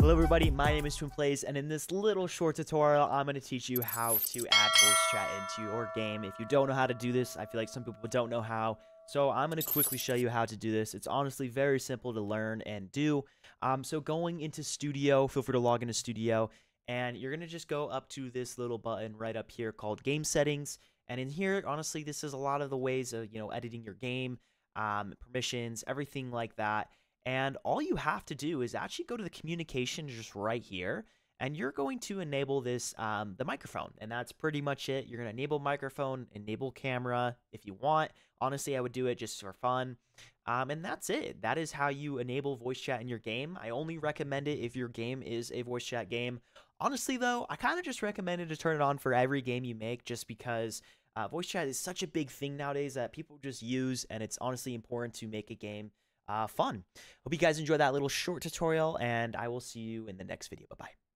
Hello everybody, my name is TwinPlayz, and in this little short tutorial, I'm going to teach you how to add voice chat into your game. If you don't know how to do this, I feel like some people don't know how, so I'm going to quickly show you how to do this. It's honestly very simple to learn and do. Um, so going into Studio, feel free to log into Studio, and you're going to just go up to this little button right up here called Game Settings, and in here, honestly, this is a lot of the ways of, you know, editing your game, um, permissions, everything like that. And all you have to do is actually go to the communication just right here, and you're going to enable this, um, the microphone. And that's pretty much it. You're going to enable microphone, enable camera if you want. Honestly, I would do it just for fun. Um, and that's it. That is how you enable voice chat in your game. I only recommend it if your game is a voice chat game. Honestly, though, I kind of just recommend it to turn it on for every game you make just because uh, voice chat is such a big thing nowadays that people just use, and it's honestly important to make a game uh, fun. Hope you guys enjoy that little short tutorial, and I will see you in the next video. Bye bye.